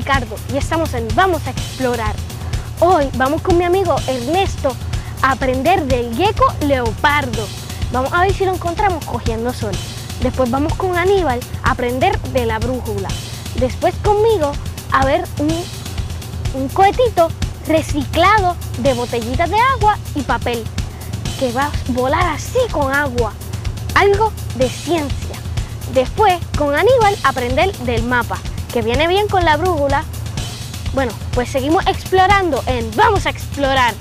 Ricardo y estamos en Vamos a Explorar. Hoy vamos con mi amigo Ernesto a aprender del gecko leopardo. Vamos a ver si lo encontramos cogiendo sol. Después vamos con Aníbal a aprender de la brújula. Después conmigo a ver un, un cohetito reciclado de botellitas de agua y papel que va a volar así con agua. Algo de ciencia. Después con Aníbal aprender del mapa que viene bien con la brújula. Bueno, pues seguimos explorando en Vamos a Explorar.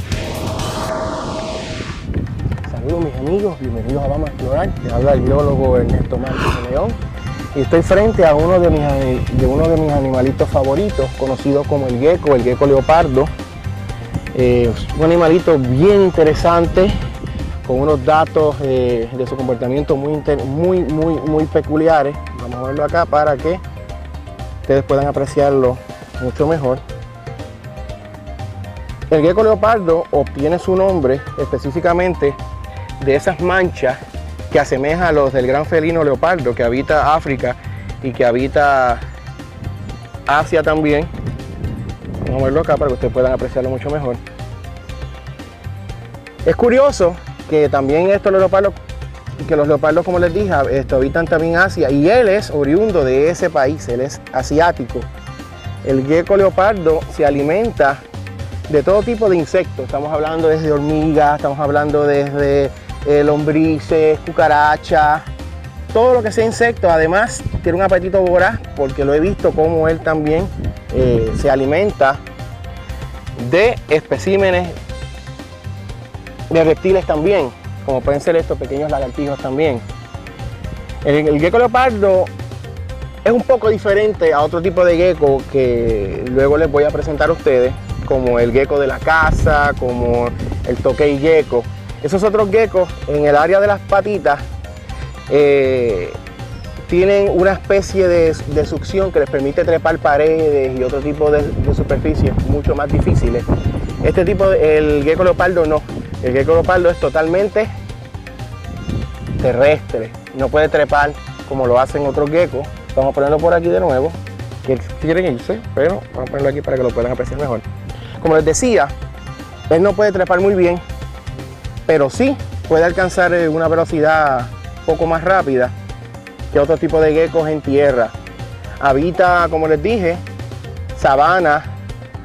Saludos mis amigos, bienvenidos a Vamos a Explorar. Te habla el biólogo Ernesto Márquez de León. Y estoy frente a uno de mis, de uno de mis animalitos favoritos, conocido como el gecko, el gecko leopardo. Eh, un animalito bien interesante, con unos datos eh, de su comportamiento muy, muy, muy, muy peculiares. Vamos a verlo acá para que ustedes puedan apreciarlo mucho mejor. El gecko leopardo obtiene su nombre específicamente de esas manchas que asemeja a los del gran felino leopardo que habita África y que habita Asia también. Vamos a verlo acá para que ustedes puedan apreciarlo mucho mejor. Es curioso que también estos leopardos que los leopardos, como les dije, esto, habitan también Asia y él es oriundo de ese país, él es asiático. El gecko leopardo se alimenta de todo tipo de insectos, estamos hablando desde hormigas, estamos hablando desde eh, lombrices, cucarachas, todo lo que sea insecto. Además, tiene un apetito voraz porque lo he visto como él también eh, se alimenta de especímenes de reptiles también como pueden ser estos pequeños lagartijos también. El, gecko leopardo es un poco diferente a otro tipo de gecko que luego les voy a presentar a ustedes, como el gecko de la casa, como el toquei gecko. Esos otros geckos en el área de las patitas eh, tienen una especie de, succión que les permite trepar paredes y otro tipo de, superficies mucho más difíciles. Este tipo, el gecko leopardo no. El gecko leopardo es totalmente terrestre, no puede trepar como lo hacen otros geckos. Vamos a ponerlo por aquí de nuevo, que quieren irse, pero vamos a ponerlo aquí para que lo puedan apreciar mejor. Como les decía, él no puede trepar muy bien, pero sí puede alcanzar eh, una velocidad poco más rápida que otro tipo de geckos en tierra. Habita, como les dije, sabana,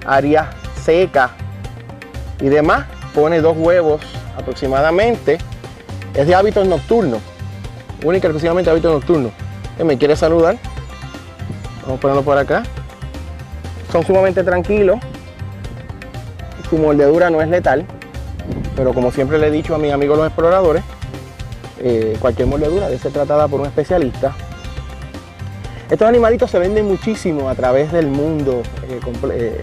áreas secas y demás. Pone dos huevos aproximadamente es de hábitos nocturnos, única y exclusivamente hábitos nocturnos. ¿Me quiere saludar? Vamos a ponerlo por acá. Son sumamente tranquilos. Su mordedura no es letal, pero como siempre le he dicho a mis amigos los exploradores, eh, cualquier mordedura debe ser tratada por un especialista. Estos animalitos se venden muchísimo a través del mundo, eh, eh,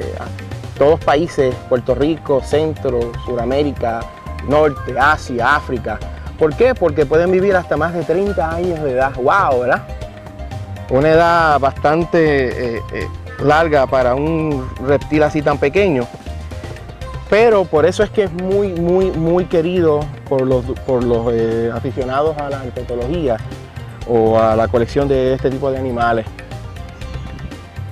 todos países, Puerto Rico, Centro, Suramérica, Norte, Asia, África. ¿Por qué? Porque pueden vivir hasta más de 30 años de edad. ¡Wow! ¿verdad? Una edad bastante eh, eh, larga para un reptil así tan pequeño. Pero por eso es que es muy, muy, muy querido por los, por los eh, aficionados a la herpetología o a la colección de este tipo de animales.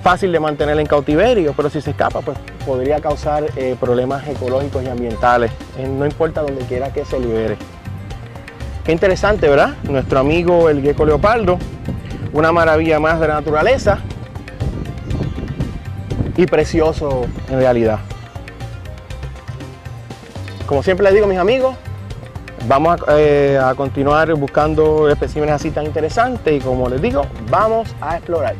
Fácil de mantener en cautiverio, pero si se escapa, pues podría causar problemas ecológicos y ambientales, no importa donde quiera que se libere. Qué interesante, ¿verdad? Nuestro amigo el gecko leopardo, una maravilla más de la naturaleza y precioso en realidad. Como siempre les digo, mis amigos, vamos a, eh, a continuar buscando especímenes así tan interesantes y como les digo, vamos a explorar.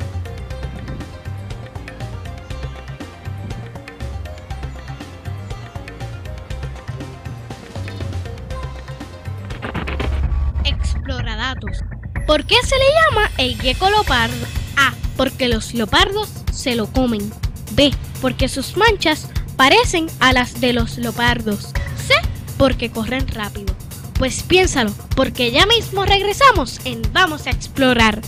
¿Por qué se le llama el gecko leopardo? A. Porque los leopardos se lo comen. B. Porque sus manchas parecen a las de los leopardos. C. Porque corren rápido. Pues piénsalo, porque ya mismo regresamos en Vamos a explorar.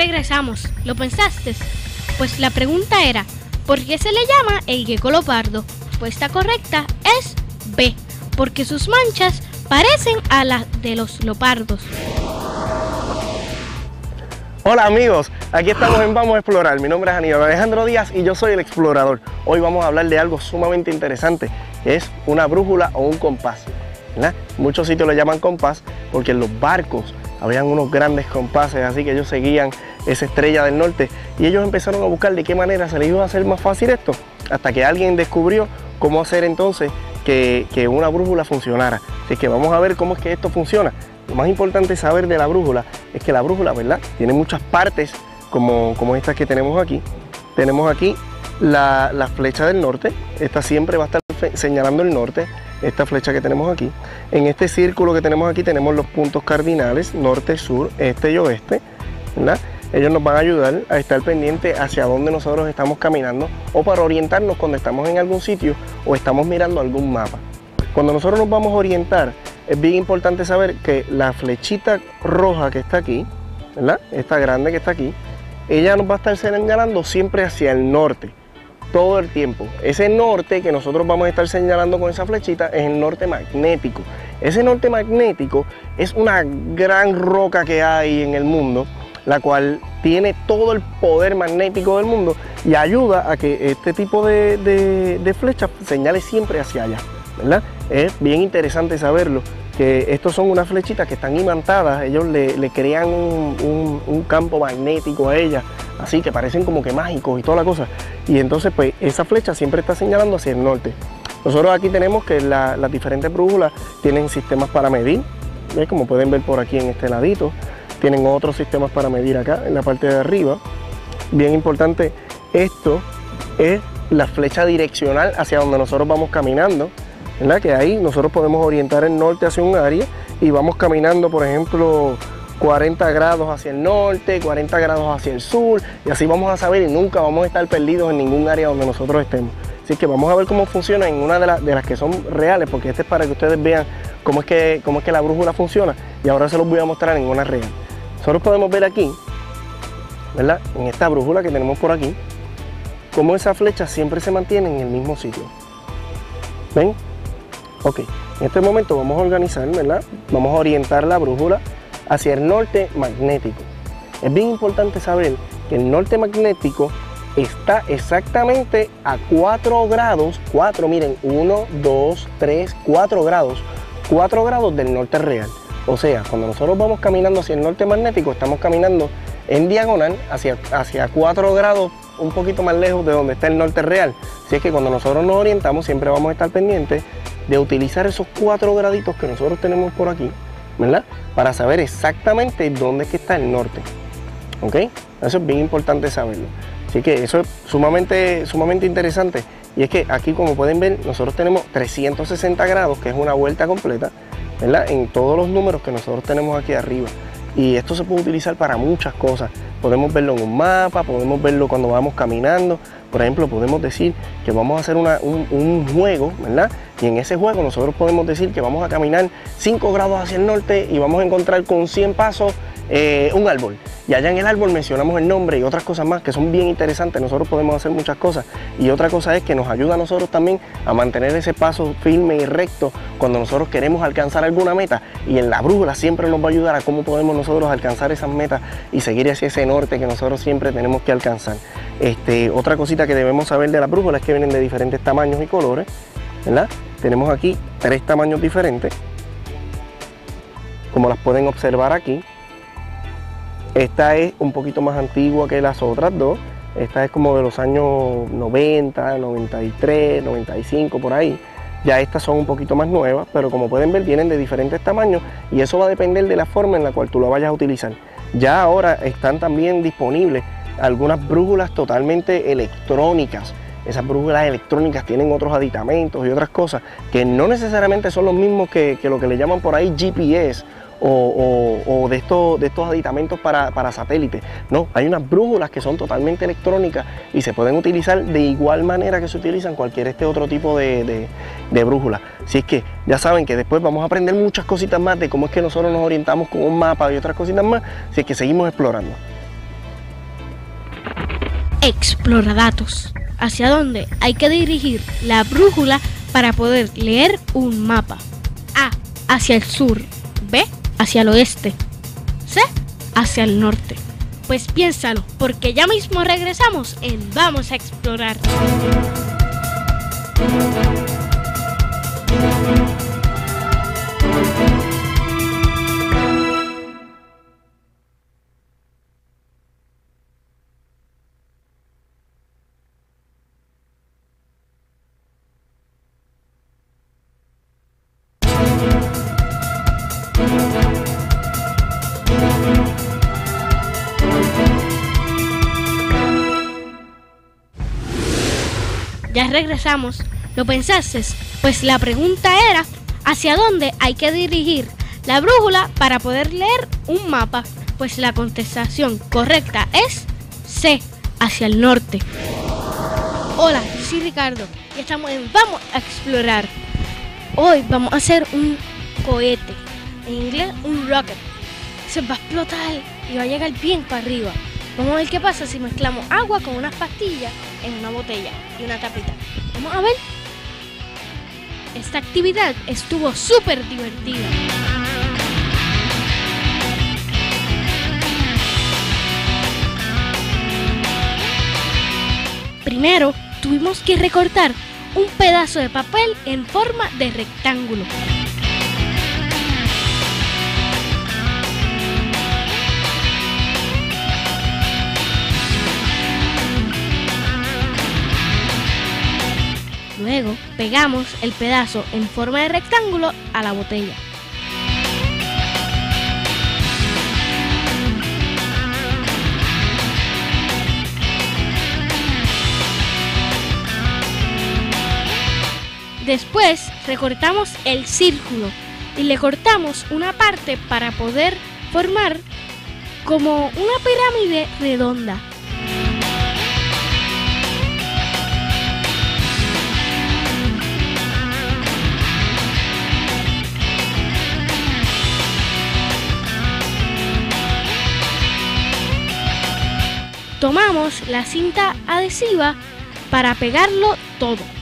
Regresamos. ¿Lo pensaste? Pues la pregunta era, ¿por qué se le llama el gecko leopardo? Respuesta correcta es B, porque sus manchas parecen a las de los leopardos. Hola amigos, aquí estamos en Vamos a Explorar. Mi nombre es Aníbal Alejandro Díaz y yo soy el explorador. Hoy vamos a hablar de algo sumamente interesante, es una brújula o un compás. Muchos sitios le llaman compás porque en los barcos habían unos grandes compases, así que ellos seguían esa estrella del norte y ellos empezaron a buscar de qué manera se les iba a hacer más fácil esto, hasta que alguien descubrió cómo hacer entonces que, que una brújula funcionara. Así que vamos a ver cómo es que esto funciona. Lo más importante saber de la brújula es que la brújula, ¿verdad? Tiene muchas partes como, como estas que tenemos aquí. Tenemos aquí la, flecha del norte. Esta siempre va a estar señalando el norte. Esta flecha que tenemos aquí. En este círculo que tenemos aquí tenemos los puntos cardinales, norte, sur, este y oeste. ¿verdad? Ellos nos van a ayudar a estar pendiente hacia dónde nosotros estamos caminando o para orientarnos cuando estamos en algún sitio o estamos mirando algún mapa. Cuando nosotros nos vamos a orientar, es bien importante saber que la flechita roja que está aquí, ¿verdad? Esta grande que está aquí, ella nos va a estar señalando siempre hacia el norte, todo el tiempo. Ese norte que nosotros vamos a estar señalando con esa flechita es el norte magnético. Ese norte magnético es una gran roca que hay en el mundo, la cual tiene todo el poder magnético del mundo y ayuda a que este tipo de, flechas señale siempre hacia allá. ¿verdad? Es bien interesante saberlo que estos son unas flechitas que están imantadas, ellos le, crean un, campo magnético a ellas, así que parecen como que mágicos y toda la cosa. Y entonces pues esa flecha siempre está señalando hacia el norte. Nosotros aquí tenemos que las diferentes brújulas tienen sistemas para medir, como pueden ver por aquí en este ladito, tienen otros sistemas para medir acá en la parte de arriba. Bien importante, esto es la flecha direccional hacia donde nosotros vamos caminando. Que ahí nosotros podemos orientar el norte hacia un área y vamos caminando, por ejemplo, 40 grados hacia el norte, 40 grados hacia el sur, y así vamos a saber y nunca vamos a estar perdidos en ningún área donde nosotros estemos. Así que vamos a ver cómo funciona en una de, de las que son reales, porque este es para que ustedes vean cómo es, que, cómo es que la brújula funciona, y ahora se los voy a mostrar en una real. Nosotros podemos ver aquí, ¿verdad? En esta brújula que tenemos por aquí, cómo esa flecha siempre se mantiene en el mismo sitio. ¿Ven? Ok, en este momento vamos a organizar, ¿verdad? Vamos a orientar la brújula hacia el norte magnético. Es bien importante saber que el norte magnético está exactamente a 4 grados, 4, miren, 1, 2, 3, 4 grados, 4 grados del norte real. O sea, cuando nosotros vamos caminando hacia el norte magnético, estamos caminando en diagonal hacia, hacia 4 grados, un poquito más lejos de donde está el norte real. Así es que cuando nosotros nos orientamos, siempre vamos a estar pendientes de utilizar esos cuatro graditos que nosotros tenemos por aquí, ¿verdad? Para saber exactamente dónde está el norte. ¿Ok? Eso es bien importante saberlo. Así que eso es sumamente, sumamente interesante. Y es que aquí, como pueden ver, nosotros tenemos 360 grados, que es una vuelta completa, ¿verdad? En todos los números que nosotros tenemos aquí arriba. Y esto se puede utilizar para muchas cosas. Podemos verlo en un mapa, podemos verlo cuando vamos caminando. Por ejemplo, podemos decir que vamos a hacer un, un, juego, ¿verdad? Y en ese juego nosotros podemos decir que vamos a caminar 5 grados hacia el norte y vamos a encontrar con 100 pasos eh, un árbol. Y allá en el árbol mencionamos el nombre y otras cosas más que son bien interesantes. Nosotros podemos hacer muchas cosas. Y otra cosa es que nos ayuda a nosotros también a mantener ese paso firme y recto cuando nosotros queremos alcanzar alguna meta. Y en la brújula siempre nos va a ayudar a cómo podemos nosotros alcanzar esas metas y seguir hacia ese norte que nosotros siempre tenemos que alcanzar. Este, otra cosita que debemos saber de la brújula es que vienen de diferentes tamaños y colores. ¿verdad? Tenemos aquí tres tamaños diferentes, como las pueden observar aquí. Esta es un poquito más antigua que las otras dos. Esta es como de los años 90, 93, 95, por ahí. Ya estas son un poquito más nuevas, pero como pueden ver vienen de diferentes tamaños y eso va a depender de la forma en la cual tú la vayas a utilizar. Ya ahora están también disponibles algunas brújulas totalmente electrónicas. Esas brújulas electrónicas tienen otros aditamentos y otras cosas que no necesariamente son los mismos que, que lo que le llaman por ahí GPS o, de, estos, de estos aditamentos para, para satélites. No, hay unas brújulas que son totalmente electrónicas y se pueden utilizar de igual manera que se utilizan cualquier este otro tipo de, de, brújula. Así es que ya saben que después vamos a aprender muchas cositas más de cómo es que nosotros nos orientamos con un mapa y otras cositas más. Así es que seguimos explorando. Exploradatos. ¿Hacia dónde hay que dirigir la brújula para poder leer un mapa? A. Hacia el sur. B. Hacia el oeste. C. Hacia el norte. Pues piénsalo, porque ya mismo regresamos en Vamos a explorar. Ya regresamos. ¿Lo pensaste? Pues la pregunta era, ¿hacia dónde hay que dirigir la brújula para poder leer un mapa? Pues la contestación correcta es C, hacia el norte. Hola, soy Ricardo y estamos en Vamos a explorar. Hoy vamos a hacer un cohete, en inglés un rocket. Se va a explotar y va a llegar bien para arriba. Vamos a ver qué pasa si mezclamos agua con unas pastillas en una botella y una tapita. Vamos a ver. Esta actividad estuvo súper divertida. Primero, tuvimos que recortar un pedazo de papel en forma de rectángulo. Luego pegamos el pedazo en forma de rectángulo a la botella. Después recortamos el círculo y le cortamos una parte para poder formar como una pirámide redonda. Tomamos la cinta adhesiva para pegarlo todo.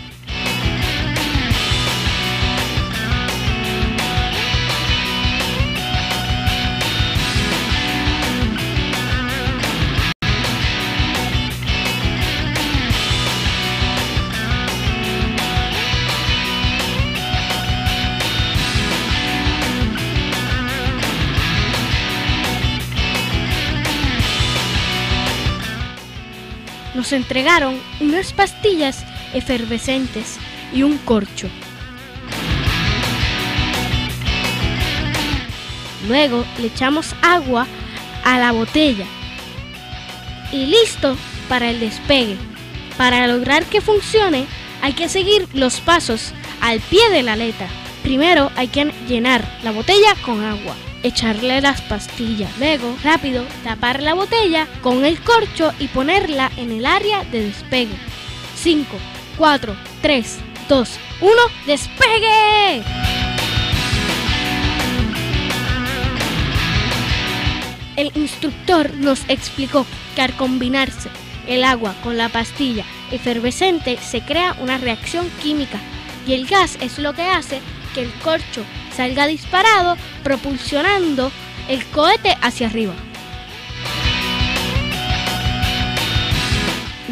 Nos entregaron unas pastillas efervescentes y un corcho. Luego le echamos agua a la botella y listo para el despegue. Para lograr que funcione hay que seguir los pasos al pie de la letra. Primero hay que llenar la botella con agua echarle las pastillas. Luego, rápido, tapar la botella con el corcho y ponerla en el área de despegue. 5, 4, 3, 2, 1, despegue. El instructor nos explicó que al combinarse el agua con la pastilla efervescente se crea una reacción química y el gas es lo que hace que el corcho salga disparado propulsionando el cohete hacia arriba.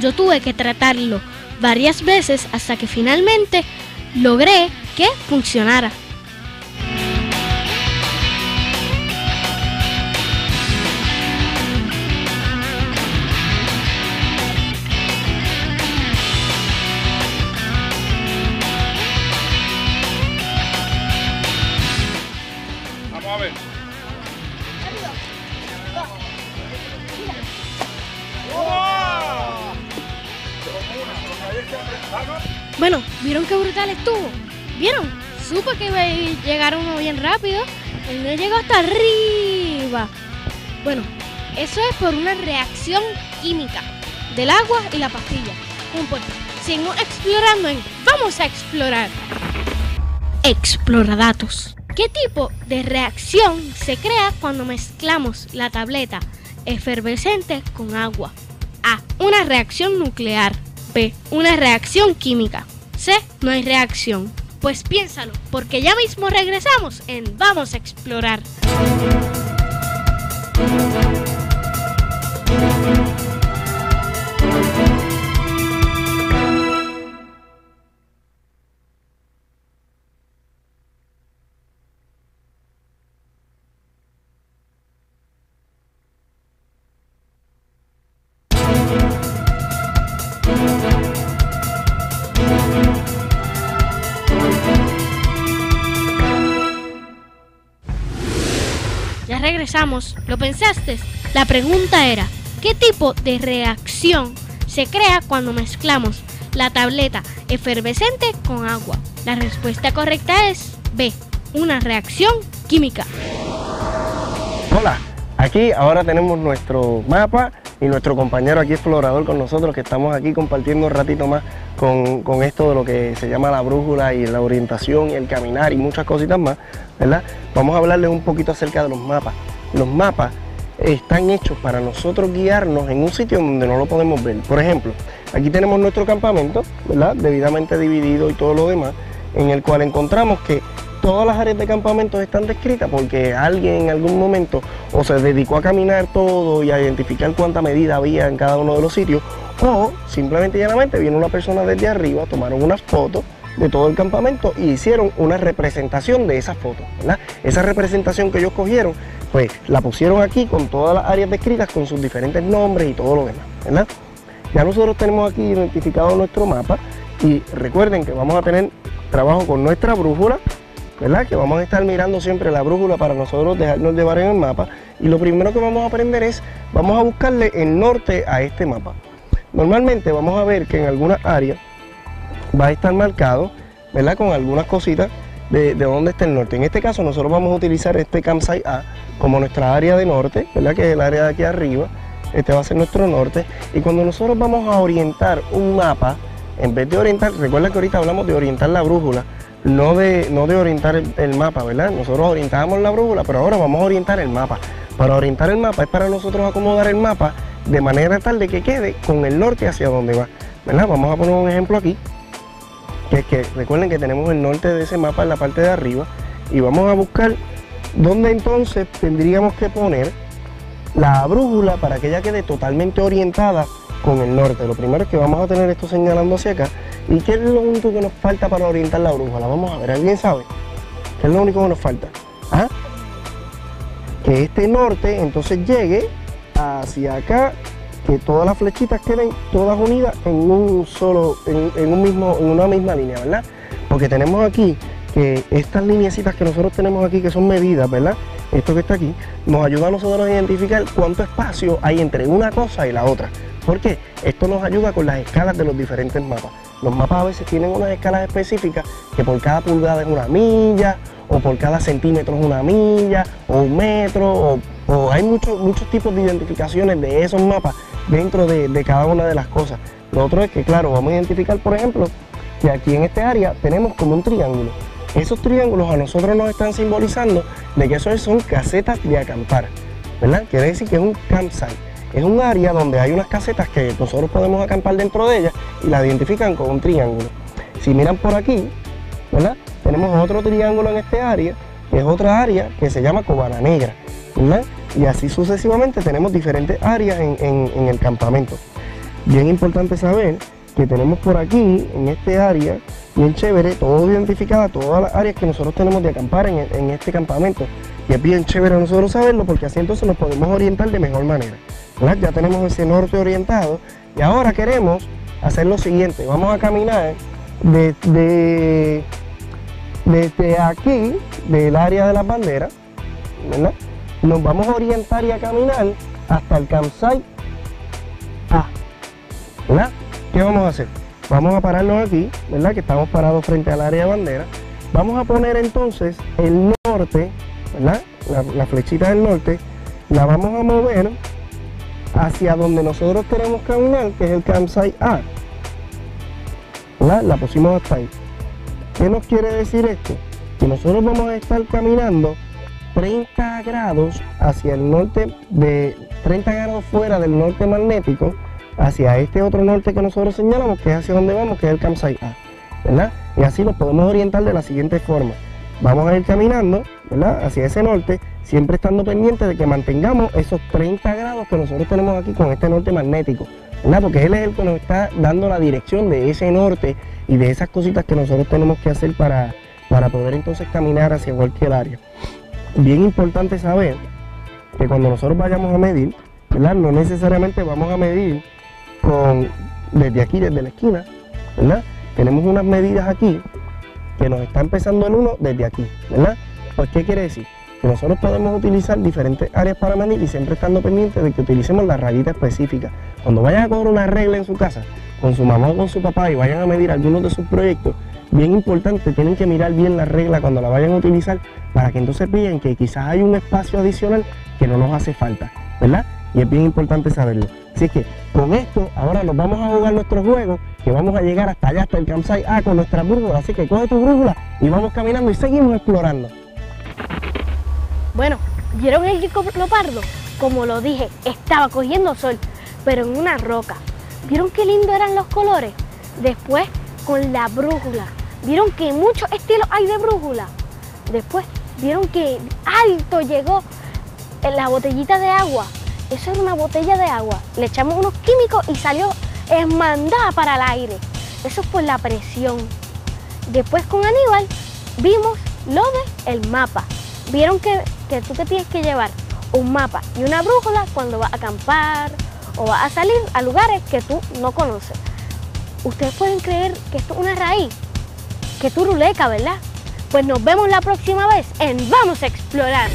Yo tuve que tratarlo varias veces hasta que finalmente logré que funcionara. ¿Vieron qué brutal estuvo? ¿Vieron? Supe que iba a llegar uno bien rápido. El mío llegó hasta arriba. Bueno, eso es por una reacción química del agua y la pastilla. Un Seguimos explorando en Vamos a explorar. Exploradatos. ¿Qué tipo de reacción se crea cuando mezclamos la tableta efervescente con agua? A. Una reacción nuclear. B. Una reacción química. No hay reacción. Pues piénsalo, porque ya mismo regresamos en Vamos a explorar. ¿Lo pensaste? La pregunta era, ¿qué tipo de reacción se crea cuando mezclamos la tableta efervescente con agua? La respuesta correcta es B, una reacción química. Hola, aquí ahora tenemos nuestro mapa y nuestro compañero aquí explorador con nosotros que estamos aquí compartiendo un ratito más con, con, esto de lo que se llama la brújula y la orientación y el caminar y muchas cositas más, ¿verdad? Vamos a hablarles un poquito acerca de los mapas. Los mapas están hechos para nosotros guiarnos en un sitio donde no lo podemos ver. Por ejemplo, aquí tenemos nuestro campamento, ¿verdad? Debidamente dividido y todo lo demás, en el cual encontramos que todas las áreas de campamento están descritas porque alguien en algún momento o se dedicó a caminar todo y a identificar cuánta medida había en cada uno de los sitios, o simplemente y llanamente viene una persona desde arriba, tomaron unas fotos de todo el campamento y hicieron una representación de esas fotos. ¿verdad? Esa representación que ellos cogieron, pues la pusieron aquí con todas las áreas descritas, con sus diferentes nombres y todo lo demás. ¿verdad? Ya nosotros tenemos aquí identificado nuestro mapa y recuerden que vamos a tener trabajo con nuestra brújula, ¿verdad? Que vamos a estar mirando siempre la brújula para nosotros dejarnos llevar en el mapa. Y lo primero que vamos a aprender es, vamos a buscarle el norte a este mapa. Normalmente vamos a ver que en algunas áreas va a estar marcado, ¿verdad? Con algunas cositas de, de dónde está el norte. En este caso nosotros vamos a utilizar este campsite A como nuestra área de norte, ¿verdad? Que es el área de aquí arriba. Este va a ser nuestro norte. Y cuando nosotros vamos a orientar un mapa, en vez de orientar, recuerda que ahorita hablamos de orientar la brújula, no de, no de orientar el, mapa, ¿verdad? Nosotros orientábamos la brújula, pero ahora vamos a orientar el mapa. Para orientar el mapa es para nosotros acomodar el mapa de manera tal de que quede con el norte hacia donde va, ¿verdad? Vamos a poner un ejemplo aquí, que que recuerden que tenemos el norte de ese mapa en la parte de arriba y vamos a buscar dónde entonces tendríamos que poner la brújula para que ella quede totalmente orientada con el norte. Lo primero es que vamos a tener esto señalando hacia acá. ¿Y qué es lo único que nos falta para orientar la brújula? Vamos a ver, ¿alguien sabe? ¿Qué es lo único que nos falta? ¿Ah? Que este norte entonces llegue hacia acá, que todas las flechitas queden todas unidas en un solo, en, un mismo, en una misma línea, ¿verdad? Porque tenemos aquí que estas lineecitas que nosotros tenemos aquí, que son medidas, ¿verdad? Esto que está aquí, nos ayuda a nosotros a identificar cuánto espacio hay entre una cosa y la otra. ¿Por qué? Esto nos ayuda con las escalas de los diferentes mapas. Los mapas a veces tienen unas escalas específicas que por cada pulgada es una milla, o por cada centímetro es una milla, o un metro, o, o hay muchos, muchos tipos de identificaciones de esos mapas dentro de, cada una de las cosas. Lo otro es que, claro, vamos a identificar, por ejemplo, que aquí en este área tenemos como un triángulo. Esos triángulos a nosotros nos están simbolizando de que esos son casetas de acampar, ¿verdad? Quiere decir que es un campsite. Es un área donde hay unas casetas que nosotros podemos acampar dentro de ellas y las identifican con un triángulo. Si miran por aquí, ¿verdad? Tenemos otro triángulo en este área, que es otra área que se llama Cobana Negra, ¿verdad? Y así sucesivamente tenemos diferentes áreas en, en, el campamento. Bien importante saber que tenemos por aquí, en este área, bien chévere, todo identificada, todas las áreas que nosotros tenemos de acampar en, en, este campamento. Y es bien chévere nosotros saberlo porque así entonces nos podemos orientar de mejor manera. ¿verdad? Ya tenemos ese norte orientado y ahora queremos hacer lo siguiente. Vamos a caminar desde, desde aquí, del área de las banderas, ¿verdad? Nos vamos a orientar y a caminar hasta el campsite A. ¿verdad? ¿Qué vamos a hacer? Vamos a pararnos aquí, ¿verdad? Que estamos parados frente al área de bandera. Vamos a poner entonces el norte, ¿verdad? La, la flechita del norte, la vamos a mover hacia donde nosotros queremos caminar, que es el campsite A. ¿verdad? La pusimos hasta ahí. ¿Qué nos quiere decir esto? Que nosotros vamos a estar caminando 30 grados hacia el norte, de 30 grados fuera del norte magnético, hacia este otro norte que nosotros señalamos, que es hacia donde vamos, que es el campsite A, ¿verdad? Y así nos podemos orientar de la siguiente forma. Vamos a ir caminando, ¿verdad? Hacia ese norte, siempre estando pendientes de que mantengamos esos 30 grados que nosotros tenemos aquí con este norte magnético, ¿verdad? Porque él es el que nos está dando la dirección de ese norte y de esas cositas que nosotros tenemos que hacer para, para poder entonces caminar hacia cualquier área. Bien importante saber que cuando nosotros vayamos a medir, ¿verdad? No necesariamente vamos a medir con, desde aquí, desde la esquina, ¿verdad? Tenemos unas medidas aquí que nos está empezando el 1 desde aquí, ¿verdad? Pues, ¿qué quiere decir? Que nosotros podemos utilizar diferentes áreas para medir y siempre estando pendientes de que utilicemos la rayita específica. Cuando vayan a coger una regla en su casa, con su mamá o con su papá y vayan a medir algunos de sus proyectos, bien importante, tienen que mirar bien la regla cuando la vayan a utilizar para que entonces vean que quizás hay un espacio adicional que no nos hace falta, ¿verdad? Y es bien importante saberlo. Así que con esto, ahora nos vamos a jugar nuestro juego, que vamos a llegar hasta allá, hasta el campsite A con nuestra brújula. Así que coge tu brújula y vamos caminando y seguimos explorando. Bueno, ¿vieron el leopardo? Como lo dije, estaba cogiendo sol, pero en una roca. ¿Vieron qué lindo eran los colores? Después, con la brújula. ¿Vieron que muchos estilos hay de brújula? Después, ¿vieron que alto llegó la botellita de agua? Eso era una botella de agua. Le echamos unos químicos y salió esmandada para el aire. Eso es por la presión. Después con Aníbal vimos lo de el mapa. Vieron que, que tú te tienes que llevar un mapa y una brújula cuando vas a acampar o vas a salir a lugares que tú no conoces. Ustedes pueden creer que esto es una raíz, que tú ruleca, ¿verdad? Pues nos vemos la próxima vez en Vamos a Explorar.